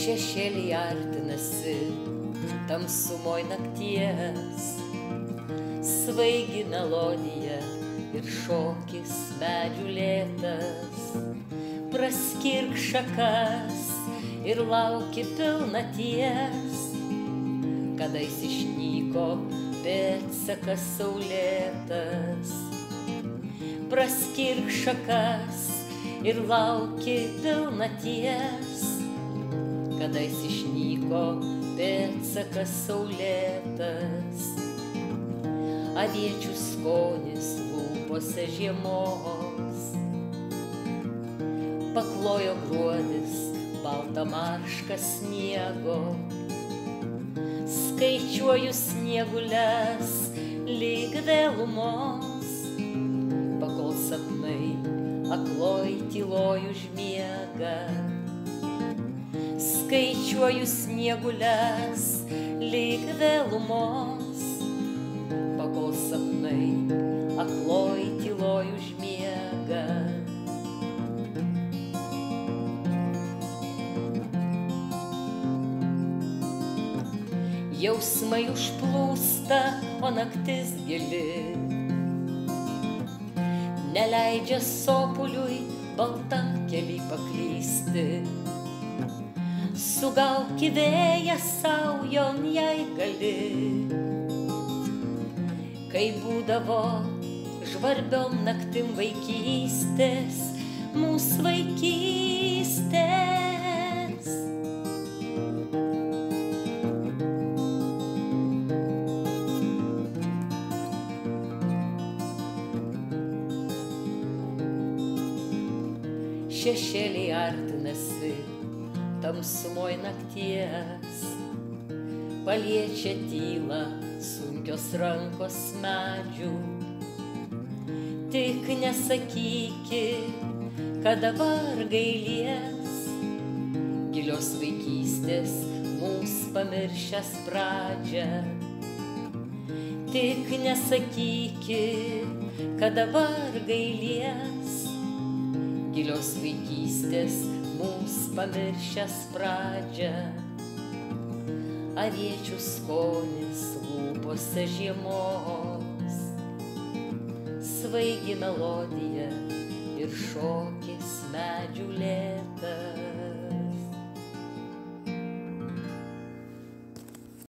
šešėliai artinasi tamsumoj nakties, svaigi melodija ir šokis medžių lėtas, praskirk šakas ir lauki pilnaties, kada jis išnyko pėtsakas saulėtas. Praskirk šakas ir lauki pilnaties, kada jis išnyko pėtsakas saulėtas. Aviečių skonis lūpose žiemos. Paklojo gruodis baltą maršką sniego. Skaičiuoju sniegules lyg vėlumos. Pakol sapnai akloj tyloj užmiega skaičiuoju sniegules lyg vėlumos, pakol sapnai akloj Jausmai užplūsta, o naktis gili. Neleidžia sopuliui baltam keliai paklysti sugauk vėją savo, jon jai gali. Kai būdavo žvarbiom naktim vaikystės, mūsų vaikystės. Šešėliai artinasi tamsumoj nakties, paliečia tylą sunkios rankos medžių. Tik nesakyki, kad dabar gailies, gilios vaikystės mūsų pamiršęs pradžią. Tik nesakyki, kad dabar gailies, gilios vaikystės mūsų pamiršęs pradžią. Aviečių skonis lūpose žiemos, svaigi melodija ir šokis medžių.